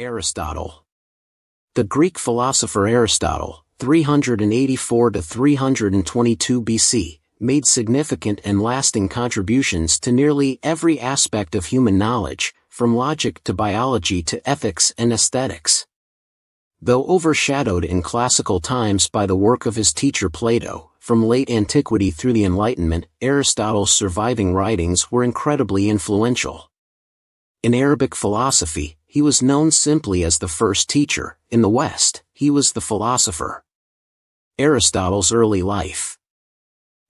Aristotle. The Greek philosopher Aristotle, 384 to 322 BC, made significant and lasting contributions to nearly every aspect of human knowledge, from logic to biology to ethics and aesthetics. Though overshadowed in classical times by the work of his teacher Plato, from late antiquity through the Enlightenment, Aristotle's surviving writings were incredibly influential. In Arabic philosophy, he was known simply as the first teacher, in the West, he was the philosopher. Aristotle's early life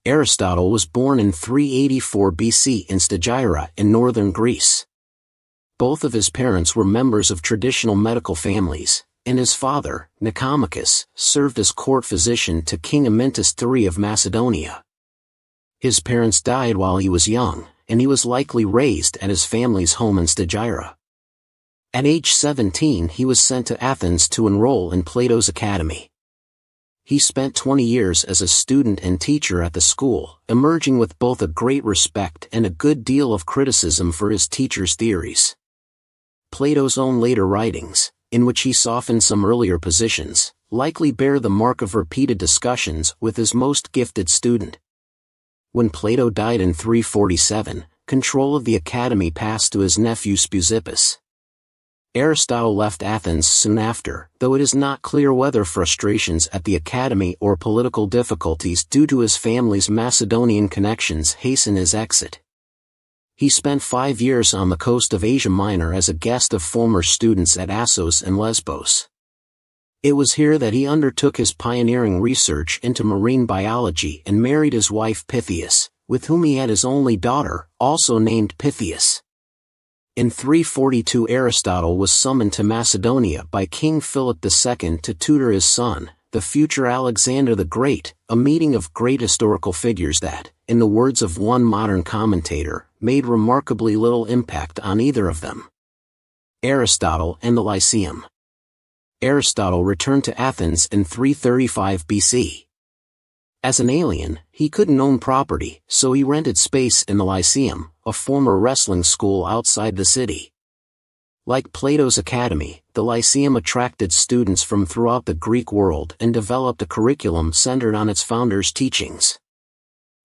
Aristotle was born in 384 BC in Stagira in northern Greece. Both of his parents were members of traditional medical families, and his father, Nicomachus, served as court physician to King Amyntas III of Macedonia. His parents died while he was young, and he was likely raised at his family's home in Stagira. At age 17 he was sent to Athens to enroll in Plato's academy. He spent 20 years as a student and teacher at the school, emerging with both a great respect and a good deal of criticism for his teacher's theories. Plato's own later writings, in which he softened some earlier positions, likely bear the mark of repeated discussions with his most gifted student. When Plato died in 347, control of the academy passed to his nephew Speusippus. Aristotle left Athens soon after, though it is not clear whether frustrations at the academy or political difficulties due to his family's Macedonian connections hasten his exit. He spent five years on the coast of Asia Minor as a guest of former students at Assos and Lesbos. It was here that he undertook his pioneering research into marine biology and married his wife Pythias, with whom he had his only daughter, also named Pythias. In 342 Aristotle was summoned to Macedonia by King Philip II to tutor his son, the future Alexander the Great, a meeting of great historical figures that, in the words of one modern commentator, made remarkably little impact on either of them. Aristotle and the Lyceum. Aristotle returned to Athens in 335 BC. As an alien, he couldn't own property, so he rented space in the Lyceum, a former wrestling school outside the city. Like Plato's Academy, the Lyceum attracted students from throughout the Greek world and developed a curriculum centered on its founder's teachings.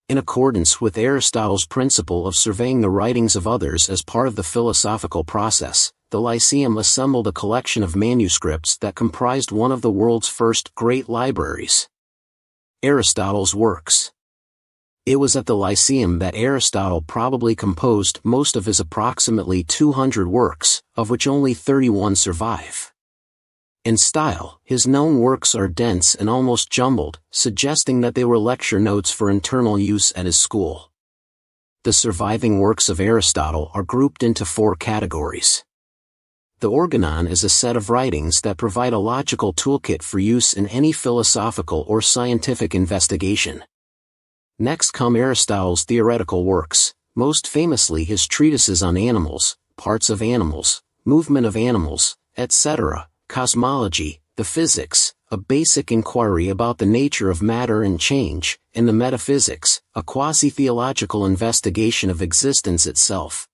In accordance with Aristotle's principle of surveying the writings of others as part of the philosophical process, the Lyceum assembled a collection of manuscripts that comprised one of the world's first great libraries. Aristotle's works. It was at the Lyceum that Aristotle probably composed most of his approximately 200 works, of which only 31 survive. In style, his known works are dense and almost jumbled, suggesting that they were lecture notes for internal use at his school. The surviving works of Aristotle are grouped into four categories. The Organon is a set of writings that provide a logical toolkit for use in any philosophical or scientific investigation. Next come Aristotle's theoretical works, most famously his treatises on animals, parts of animals, movement of animals, etc., cosmology, the physics, a basic inquiry about the nature of matter and change, and the metaphysics, a quasi-theological investigation of existence itself.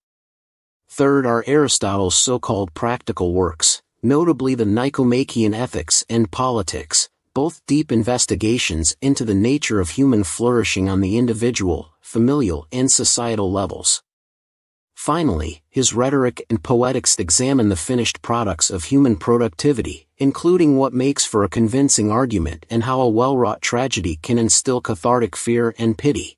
Third are Aristotle's so-called practical works, notably the Nicomachean Ethics and Politics, both deep investigations into the nature of human flourishing on the individual, familial, and societal levels. Finally, his rhetoric and poetics examine the finished products of human productivity, including what makes for a convincing argument and how a well-wrought tragedy can instill cathartic fear and pity.